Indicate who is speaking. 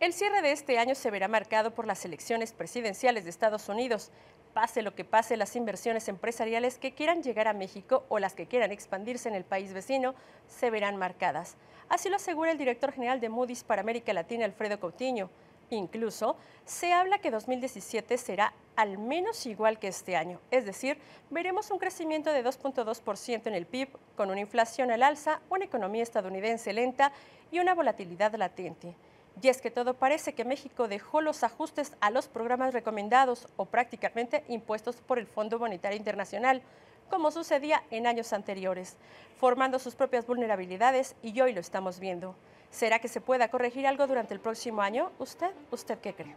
Speaker 1: El cierre de este año se verá marcado por las elecciones presidenciales de Estados Unidos. Pase lo que pase, las inversiones empresariales que quieran llegar a México o las que quieran expandirse en el país vecino se verán marcadas. Así lo asegura el director general de Moody's para América Latina, Alfredo Coutinho. Incluso se habla que 2017 será al menos igual que este año, es decir, veremos un crecimiento de 2.2% en el PIB, con una inflación al alza, una economía estadounidense lenta y una volatilidad latente. Y es que todo parece que México dejó los ajustes a los programas recomendados o prácticamente impuestos por el Fondo Monetario Internacional, como sucedía en años anteriores, formando sus propias vulnerabilidades y hoy lo estamos viendo. ¿Será que se pueda corregir algo durante el próximo año? ¿Usted? ¿Usted qué cree?